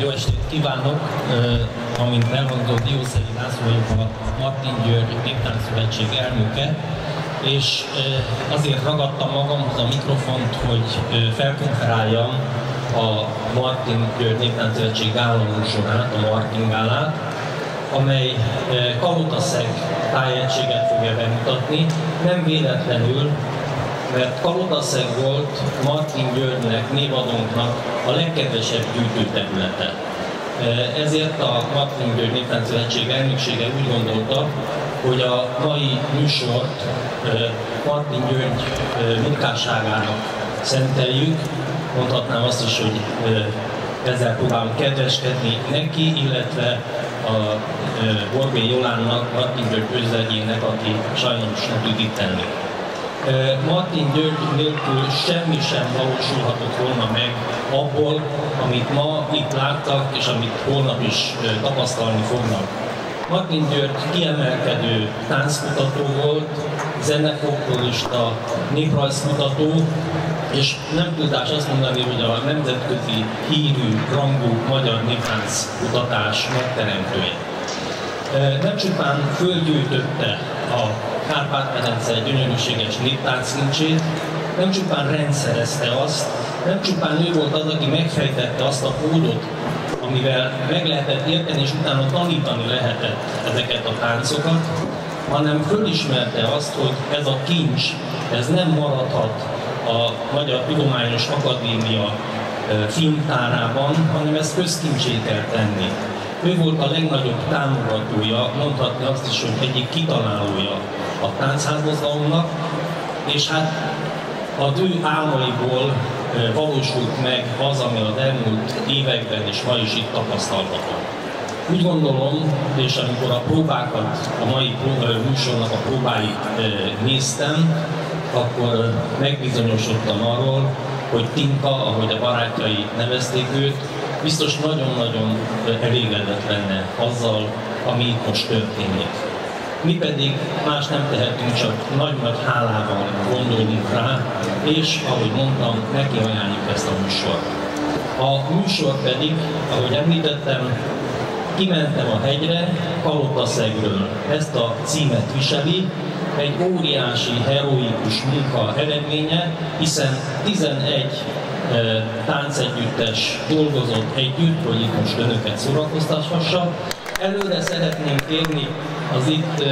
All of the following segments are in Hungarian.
Jó estét kívánok! Amint elhangzott, Diószegi László vagyok a Martin György Néptánc Szövetség elnöke, és azért ragadtam magamhoz a mikrofont, hogy felkonferáljam a Martin György Néptánc Szövetség gálamúsorát, a Martin Gálát, amely Kalotaszeg tájegységet fogja bemutatni. Nem véletlenül mert Kalodaszeg volt Martin Györgynek, névadónknak a legkedvesebb gyűjtőterülete. Ezért a Martin György Néptáncszövetség elnöksége úgy gondolta, hogy a mai műsort Martin György munkásságának szenteljük. Mondhatnám azt is, hogy ezzel próbálunk kedveskedni neki, illetve a Borbé Jolánnak, Martin György özvegyének, aki sajnos nem tud itt tenni. Martin György nélkül semmi sem valósulhatott volna meg abból, amit ma itt láttak, és amit holnap is tapasztalni fognak. Martin György kiemelkedő tánckutató volt, zenefolklorista, néprajzkutató, és nem tudás azt mondani, hogy a nemzetközi hírű, rangú magyar néprajz kutatás megteremtője. Nem csupán fölgyűjtötte a Kárpát-medence gyönyörűséges néptáncnincsét, nem csupán rendszerezte azt, nem csupán ő volt az, aki megfejtette azt a kódot, amivel meg lehetett érteni, és utána tanítani lehetett ezeket a táncokat, hanem fölismerte azt, hogy ez a kincs, ez nem maradhat a Magyar Tudományos Akadémia filmtárában, hanem ezt közkincsé kell tenni. Ő volt a legnagyobb támogatója, mondhatni azt is, hogy egyik kitalálója a táncházmozgalomnak, és hát az ő álmaiból valósult meg az, ami az elmúlt években és ma is itt tapasztalható. Úgy gondolom, és amikor a próbákat, a mai műsornak a próbáit néztem, akkor megbizonyosodtam arról, hogy Tinka, ahogy a barátjai nevezték őt, biztos nagyon-nagyon elégedett lenne azzal, ami itt most történik. Mi pedig más nem tehetünk, csak nagy-nagy hálával gondolunk rá, és ahogy mondtam, neki ajánljuk ezt a műsort. A műsor pedig, ahogy említettem, kimentem a hegyre, Kalotaszegről. Ezt a címet viseli, egy óriási, heroikus munka eredménye, hiszen 11 táncegyüttes dolgozott együtt, hogy itt most önöket szórakoztathassa. Előre szeretném kérni az itt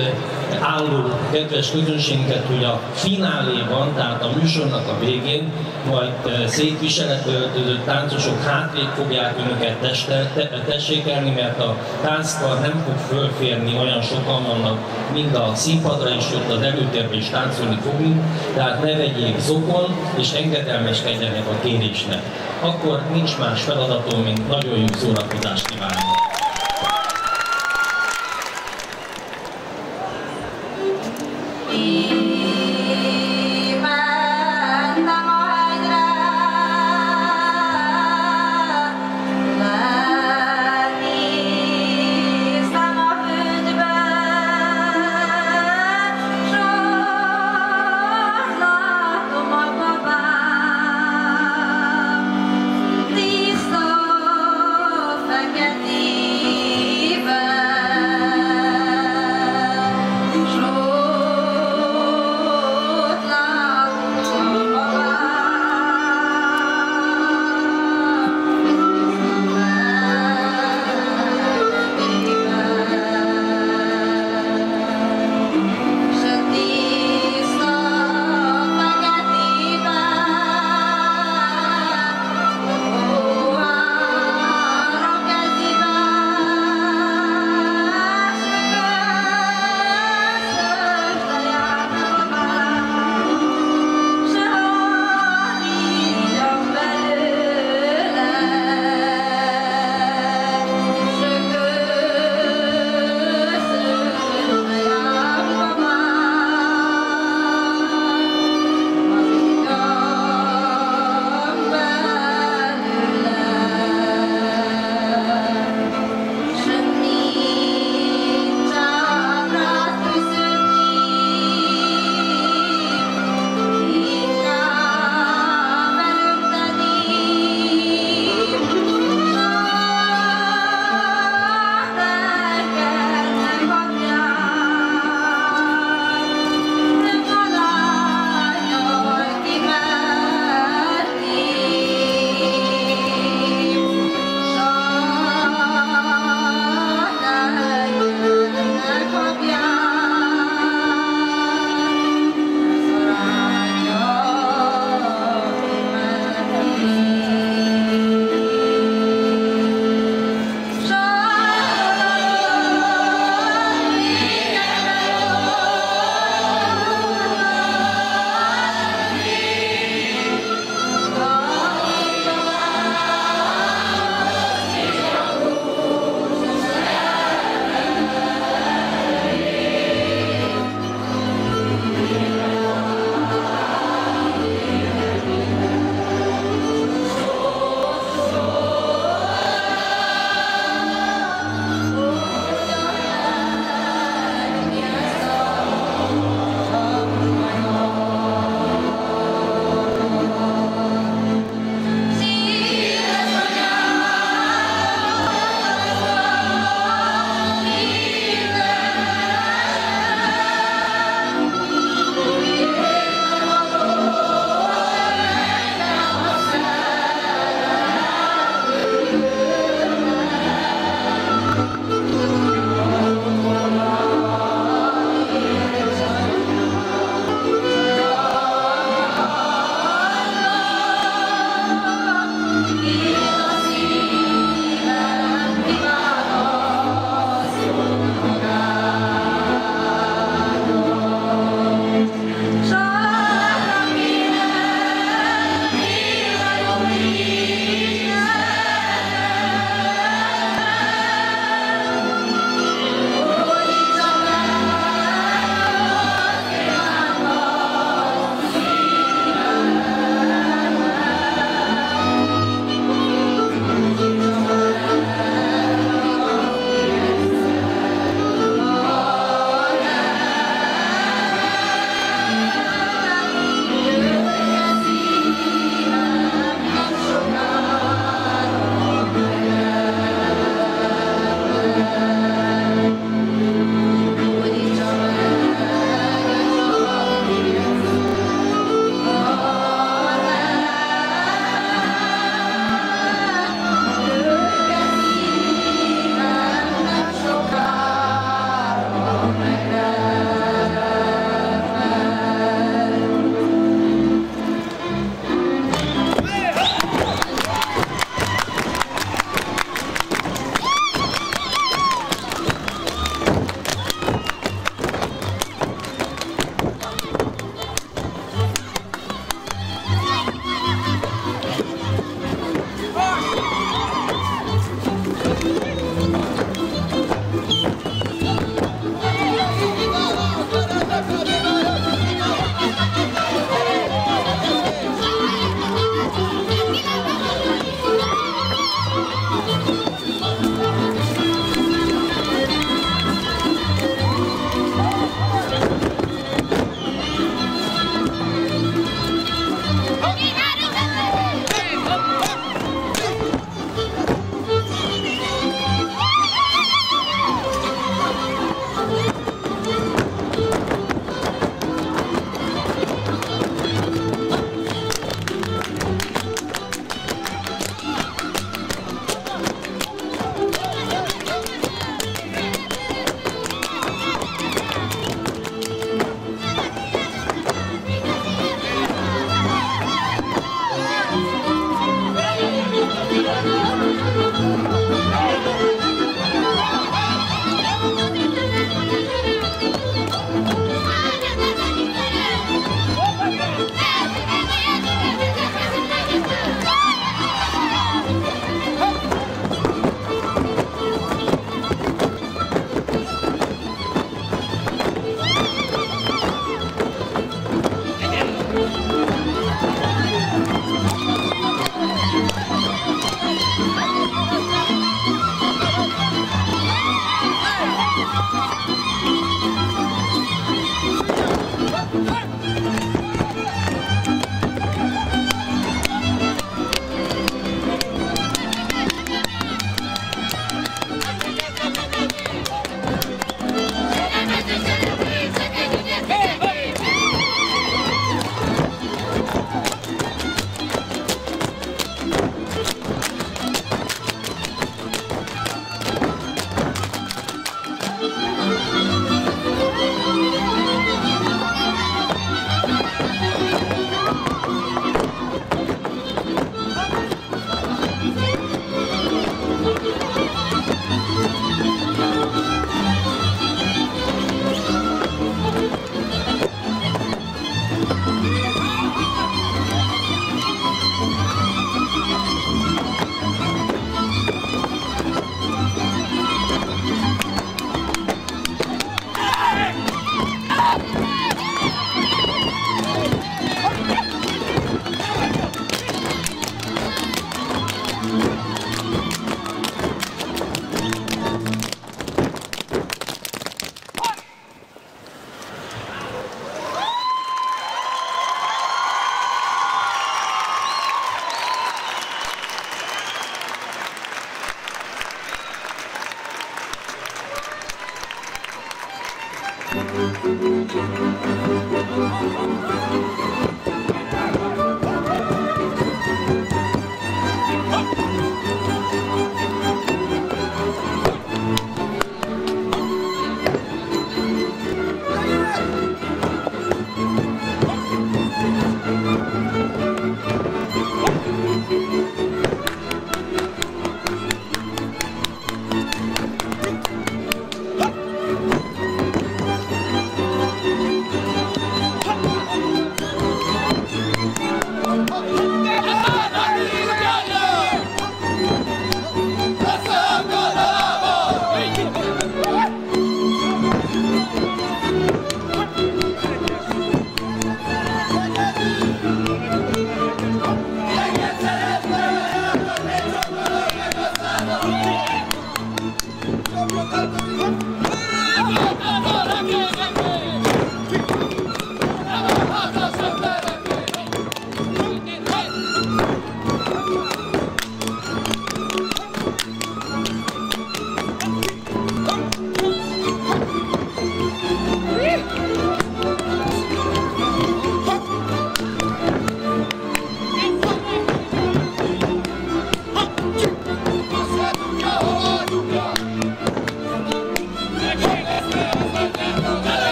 álló kedves közönséget, hogy a fináléban, tehát a műsornak a végén, majd szétviseletöltözött táncosok hátrébb fogják önöket teste, te, tessékelni, mert a tánckar nem fog fölférni, olyan sokan vannak, mind a színpadra is jött az előtérbe is táncolni fogunk, tehát ne vegyék zokon, és engedelmeskedjenek a kérésnek. Akkor nincs más feladatom, mint nagyon jó szórakozást kívánok.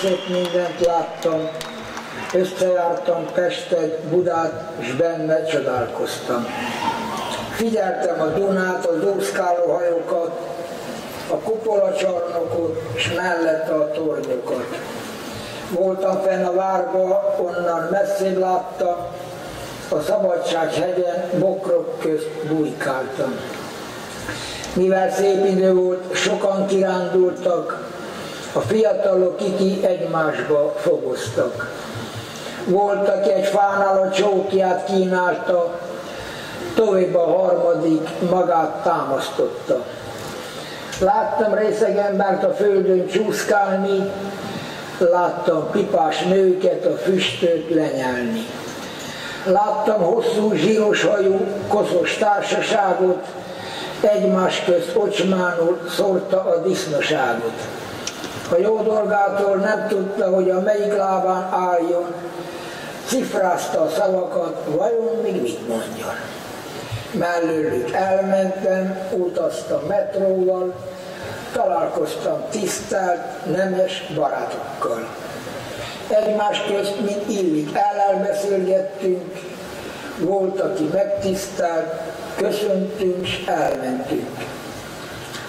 Sok mindent láttam, összejártam Pestet, Budát, és benne csodálkoztam. Figyeltem a Dunát, a dúszkáló hajókat, a kupolacsarnokot, és mellette a tornyokat. Voltam fenn a várba, onnan messzébb láttam, a Szabadság hegyen bokrok közt bujkáltam. Mivel szép idő volt, sokan kirándultak, a fiatalok kiki egymásba fogoztak. Volt, aki egy fánál a csókját kínálta, tovább a harmadik magát támasztotta. Láttam részeg embert a földön csúszkálni, láttam pipás nőket a füstöt lenyelni. Láttam hosszú zsíros hajú, koszos társaságot, egymás közt ocsmánul szórta a disznoságot. A jó dolgától nem tudta, hogy a melyik lábán álljon, cifrázta a szavakat, vajon még mit mondjon. Mellőlük elmentem, utaztam metróval, találkoztam tisztelt, nemes barátokkal. Egymás közt, mint illik, elelbeszélgettünk, volt, aki megtisztelt, köszöntünk elmentünk.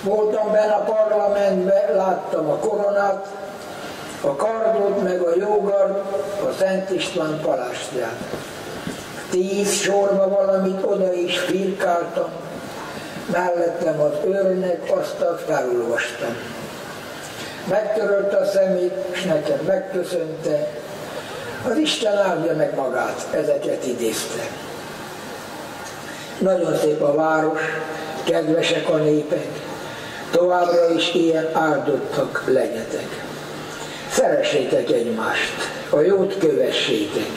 Voltam benne a parlamentbe, láttam a koronát, a kardot, meg a jogard, a Szent István palástját. Tíz sorba valamit oda is firkáltam, mellettem az őrnek, azt felolvastam. Megtörölte a szemét, és nekem megköszönte, az Isten áldja meg magát, ezeket idézte. Nagyon szép a város, kedvesek a népek, továbbra is ilyen áldottak legyetek. Szeressétek egymást, a jót kövessétek.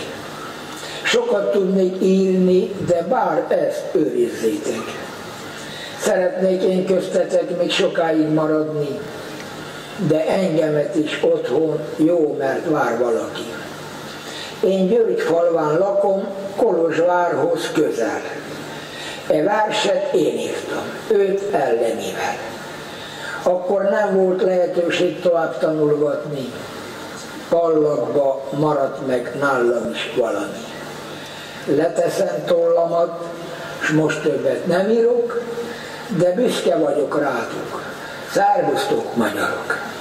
Sokat tudnék írni, de bár ezt őrizzétek. Szeretnék én köztetek még sokáig maradni, de engemet is otthon jó, mert vár valaki. Én György falván lakom, Kolozsvárhoz közel. E verset én írtam, őt ellenivel. Akkor nem volt lehetőség tovább tanulgatni. Pallagba maradt meg nálam is valami. Leteszem tollamat, és most többet nem írok, de büszke vagyok rátok. Szervusztok, magyarok!